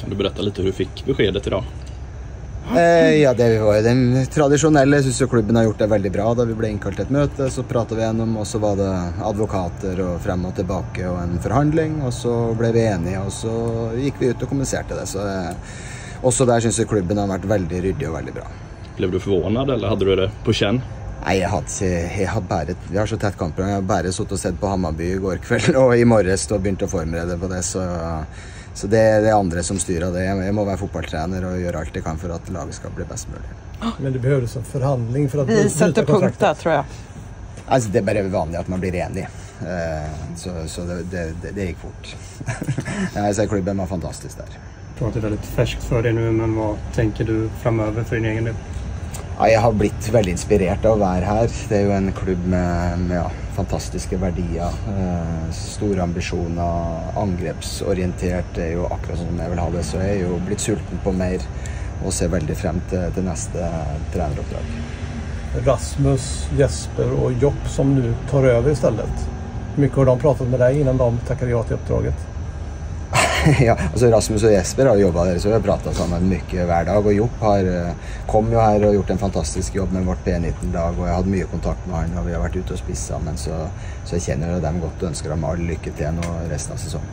Kan du berätta lite hur du fick beskedet idag? Eh, ja, det var jo den tradisjonelle. Jeg syns klubben har gjort det veldig bra. Da vi ble innkalt til et møte, så prata vi gjennom, og så var det advokater og frem og tilbake og en forhandling. Og så ble vi enige, og så gikk vi ut og kommuniserte det. Så eh, også der syns jeg klubben har vært veldig ryddig og veldig bra. Blev du forvånet, eller hadde du det på känn? Nei, jeg hadde jeg har bare, Vi har så tett kampprogram. Jeg har bare sittet og sett på Hammarby i går kveld og i morges og begynt å forberede på det, så, så det er det andre som styrer det. Jeg må være fotballtrener og gjøre alt jeg kan for at laget skal bli best mulig. Men det behøves en forhandling for at Vi setter bryta punkt kontraktet. tror jeg. Altså, det er bare vanlig at man blir enig. Eh, Så, så det, det, det, det gikk fort. Nei, så klubben var fantastisk der. Du tror att det är väldigt färskt för dig nu, men hva tenker du framover for din egen del? Ja, jeg har blitt veldig inspirert av å være her. Det er jo en klubb med, med ja, fantastiske verdier. Eh, store ambisjoner. Angrepsorientert det er jo akkurat som jeg vil ha det. Så jeg er jo blitt sulten på mer og ser veldig frem til, til neste treneroppdrag. Rasmus, Jesper og Jopp som nu tar over i stedet. Hvor mye har de pratet med deg innan de tackade ja til uppdraget? ja, altså Rasmus og Jesper har jobba der, så vi har prata sammen mye hver dag. Og Jopp eh, kom jo her og gjort en fantastisk jobb med vårt P19-lag. Og jeg hadde mye kontakt med han, og vi har vært ute og spist sammen. Så, så jeg kjenner dem godt og ønsker dem all lykke til nå resten av sesongen.